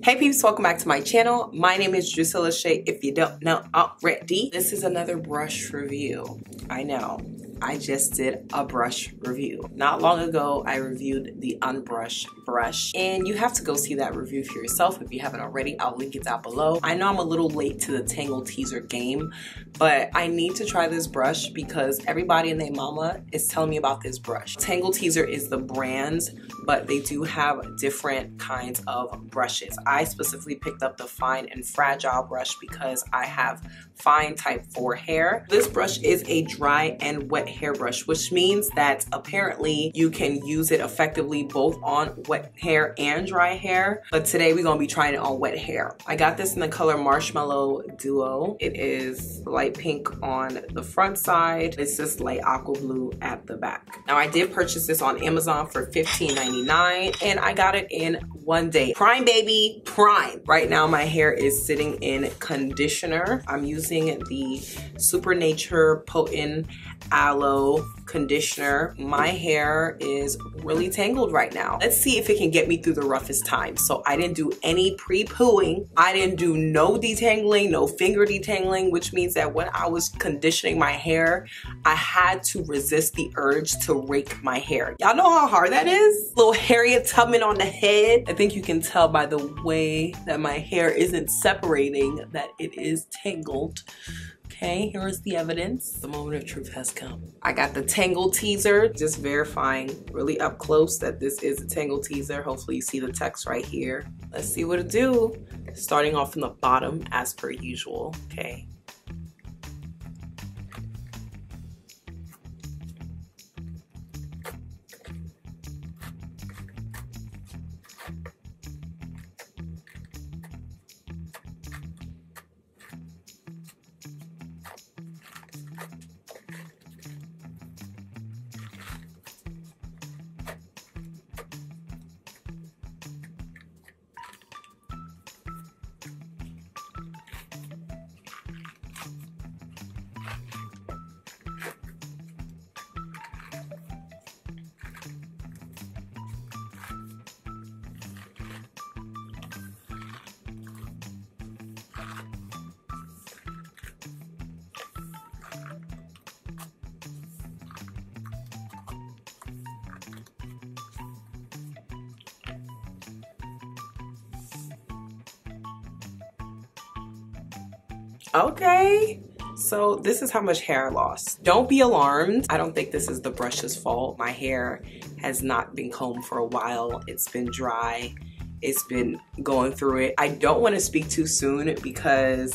Hey peeps, welcome back to my channel. My name is Drusilla Shay, if you don't know already. This is another brush review. I know, I just did a brush review. Not long ago, I reviewed the Unbrush brush, and you have to go see that review for yourself if you haven't already. I'll link it down below. I know I'm a little late to the Tangle Teezer game, but I need to try this brush because everybody and their mama is telling me about this brush. Tangle Teezer is the brand, but they do have different kinds of brushes. I specifically picked up the fine and fragile brush because I have fine type 4 hair. This brush is a dry and wet hairbrush, which means that apparently you can use it effectively both on wet hair and dry hair. But today we're gonna be trying it on wet hair. I got this in the color Marshmallow Duo. It is light pink on the front side. It's just light aqua blue at the back. Now I did purchase this on Amazon for $15.99 and I got it in one day. Prime baby, prime. Right now my hair is sitting in conditioner. I'm using the Supernature Potent aloe conditioner. My hair is really tangled right now. Let's see if it can get me through the roughest time. So I didn't do any pre-pooing. I didn't do no detangling, no finger detangling, which means that when I was conditioning my hair, I had to resist the urge to rake my hair. Y'all know how hard that is? Little Harriet Tubman on the head. I think you can tell by the way that my hair isn't separating that it is tangled. Okay, here is the evidence. The moment of truth has come. I got the Tangle Teezer, just verifying really up close that this is a Tangle Teezer. Hopefully you see the text right here. Let's see what it do. Starting off from the bottom as per usual, okay. Okay. So this is how much hair I lost. Don't be alarmed. I don't think this is the brush's fault. My hair has not been combed for a while. It's been dry. It's been going through it. I don't want to speak too soon because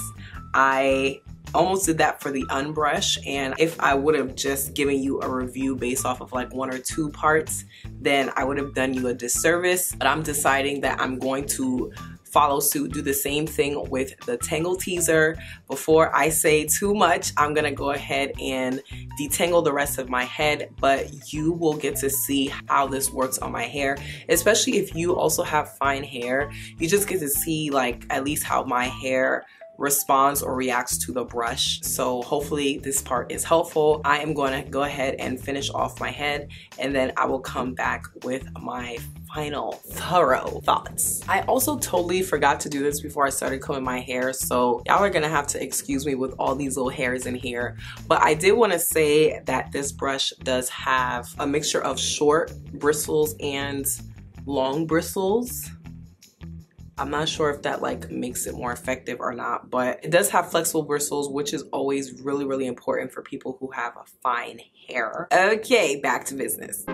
I almost did that for the unbrush and if I would have just given you a review based off of like one or two parts then I would have done you a disservice but I'm deciding that I'm going to follow suit, do the same thing with the Tangle Teezer. Before I say too much, I'm gonna go ahead and detangle the rest of my head, but you will get to see how this works on my hair, especially if you also have fine hair. You just get to see like at least how my hair responds or reacts to the brush. So hopefully this part is helpful. I am going to go ahead and finish off my head and then I will come back with my final thorough thoughts. I also totally forgot to do this before I started combing my hair so y'all are gonna have to excuse me with all these little hairs in here but I did want to say that this brush does have a mixture of short bristles and long bristles I'm not sure if that like makes it more effective or not, but it does have flexible bristles, which is always really, really important for people who have a fine hair. Okay, back to business.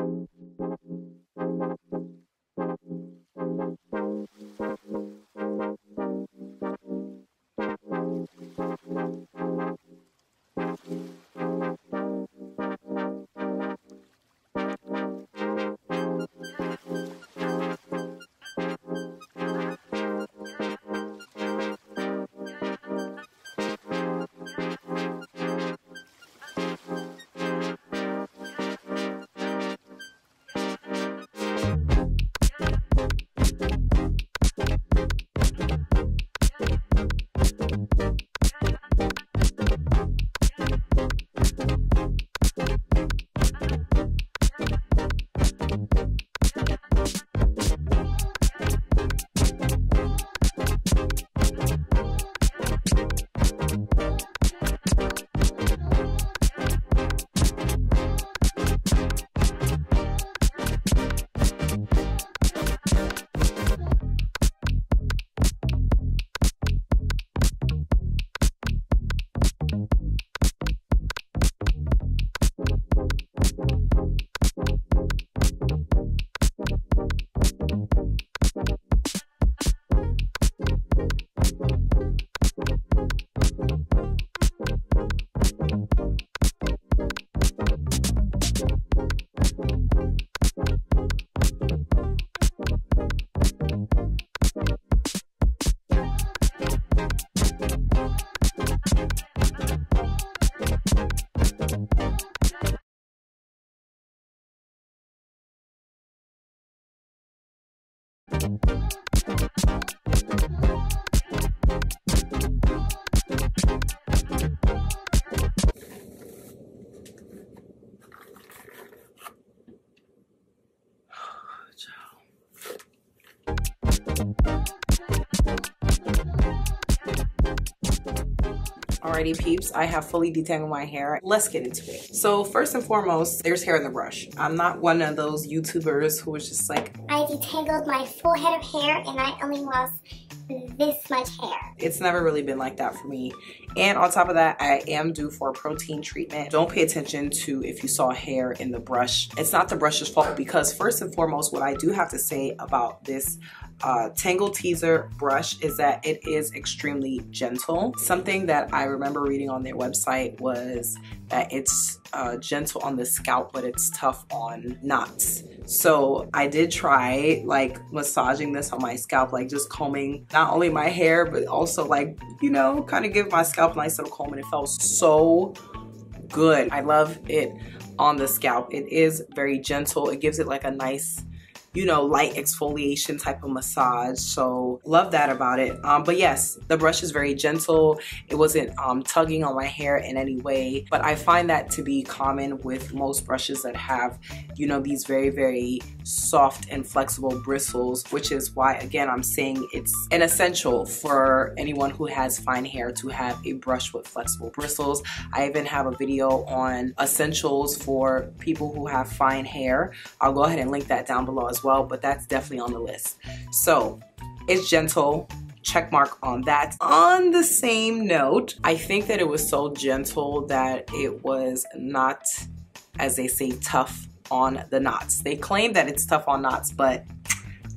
Already, peeps. I have fully detangled my hair. Let's get into it. So first and foremost, there's hair in the brush. I'm not one of those YouTubers who was just like, I detangled my full head of hair and I only lost this much hair. It's never really been like that for me. And on top of that, I am due for a protein treatment. Don't pay attention to if you saw hair in the brush. It's not the brush's fault because first and foremost, what I do have to say about this uh, Tangle Teezer brush is that it is extremely gentle. Something that I remember reading on their website was that it's uh, gentle on the scalp, but it's tough on knots. So I did try like massaging this on my scalp, like just combing not only my hair, but also like, you know, kind of give my scalp a nice little comb and it felt so good. I love it on the scalp. It is very gentle. It gives it like a nice you know, light exfoliation type of massage. So love that about it. Um, but yes, the brush is very gentle. It wasn't um, tugging on my hair in any way, but I find that to be common with most brushes that have, you know, these very, very soft and flexible bristles, which is why, again, I'm saying it's an essential for anyone who has fine hair to have a brush with flexible bristles. I even have a video on essentials for people who have fine hair. I'll go ahead and link that down below as well, but that's definitely on the list. So it's gentle, check mark on that. On the same note, I think that it was so gentle that it was not, as they say, tough on the knots. They claim that it's tough on knots, but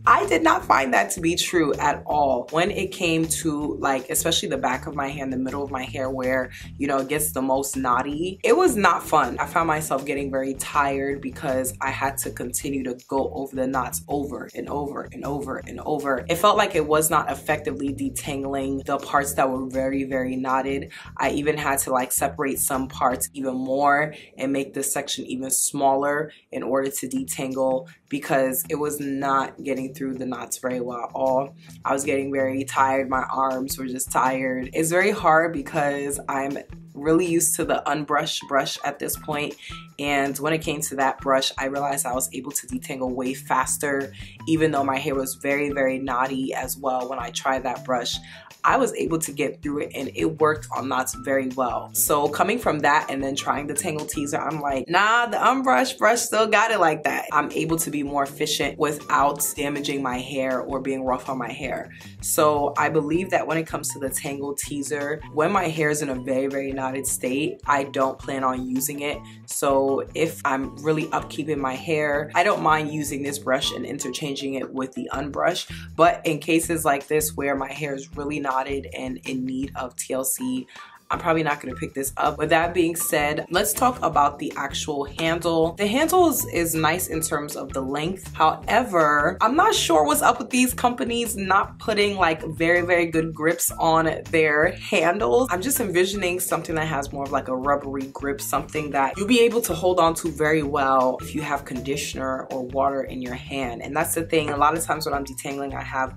I did not find that to be true at all. When it came to like, especially the back of my hair, the middle of my hair where, you know, it gets the most knotty, it was not fun. I found myself getting very tired because I had to continue to go over the knots over and over and over and over. It felt like it was not effectively detangling the parts that were very, very knotted. I even had to like separate some parts even more and make this section even smaller in order to detangle because it was not getting through the knots very well at all. I was getting very tired. My arms were just tired. It's very hard because I'm really used to the unbrushed brush at this point and when it came to that brush I realized I was able to detangle way faster even though my hair was very very knotty as well when I tried that brush I was able to get through it and it worked on knots very well. So coming from that and then trying the Tangle Teezer I'm like, nah, the unbrushed brush still got it like that. I'm able to be more efficient without damaging my hair or being rough on my hair. So I believe that when it comes to the Tangle Teezer when my hair is in a very, very knotted state, I don't plan on using it. So if I'm really upkeeping my hair, I don't mind using this brush and interchanging it with the unbrushed. But in cases like this where my hair is really knotted and in need of TLC I'm probably not gonna pick this up. With that being said, let's talk about the actual handle. The handle is, is nice in terms of the length. However, I'm not sure what's up with these companies not putting like very, very good grips on their handles. I'm just envisioning something that has more of like a rubbery grip, something that you'll be able to hold on to very well if you have conditioner or water in your hand. And that's the thing, a lot of times when I'm detangling, I have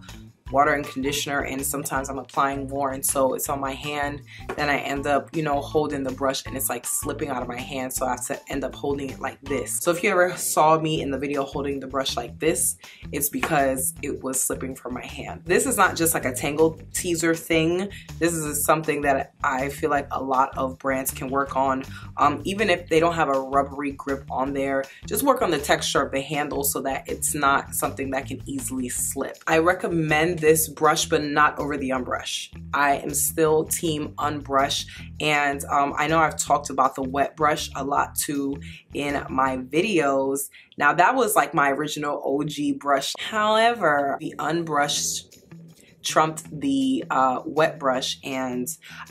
water and conditioner and sometimes I'm applying more and so it's on my hand. Then I end up you know holding the brush and it's like slipping out of my hand so I have to end up holding it like this. So if you ever saw me in the video holding the brush like this it's because it was slipping from my hand. This is not just like a Tangle Teezer thing. This is something that I feel like a lot of brands can work on. Um, even if they don't have a rubbery grip on there just work on the texture of the handle so that it's not something that can easily slip. I recommend this brush, but not over the unbrush. I am still team unbrush. And um, I know I've talked about the wet brush a lot too in my videos. Now that was like my original OG brush. However, the unbrushed trumped the uh, wet brush and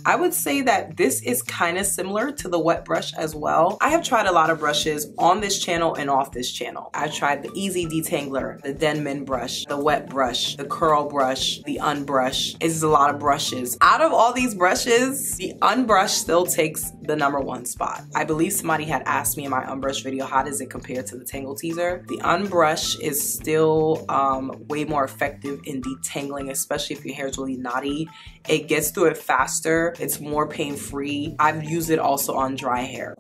I would say that this is kind of similar to the wet brush as well. I have tried a lot of brushes on this channel and off this channel. I've tried the Easy Detangler, the Denman brush, the wet brush, the curl brush, the unbrush. It's a lot of brushes. Out of all these brushes, the unbrush still takes the number one spot. I believe somebody had asked me in my unbrush video, how does it compare to the Tangle Teezer? The unbrush is still um, way more effective in detangling, especially especially if your hair is really knotty. It gets through it faster. It's more pain-free. I've used it also on dry hair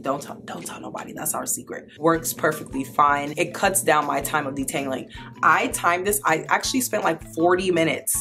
don't tell, don't tell nobody. That's our secret. Works perfectly fine. It cuts down my time of detangling. I timed this. I actually spent like 40 minutes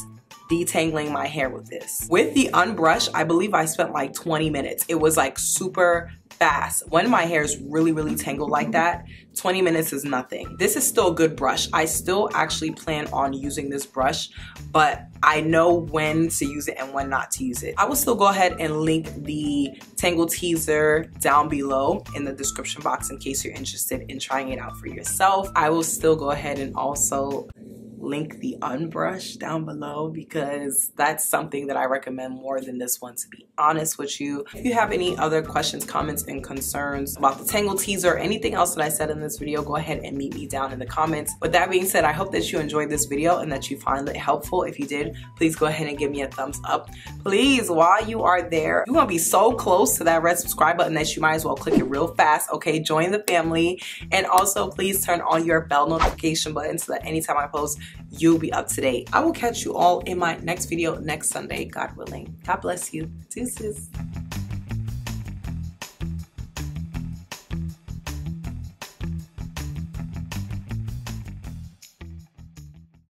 detangling my hair with this. With the unbrush, I believe I spent like 20 minutes. It was like super fast. When my hair is really, really tangled like that, 20 minutes is nothing. This is still a good brush. I still actually plan on using this brush, but I know when to use it and when not to use it. I will still go ahead and link the Tangle Teezer down below in the description box in case you're interested in trying it out for yourself. I will still go ahead and also link the unbrush down below because that's something that I recommend more than this one to be honest with you. If you have any other questions, comments, and concerns about the Tangle Teezer or anything else that I said in this video, go ahead and meet me down in the comments. With that being said, I hope that you enjoyed this video and that you find it helpful. If you did, please go ahead and give me a thumbs up. Please, while you are there, you're gonna be so close to that red subscribe button that you might as well click it real fast, okay? Join the family. And also please turn on your bell notification button so that anytime I post, you'll be up to date. I will catch you all in my next video next Sunday, God willing. God bless you. Deuces.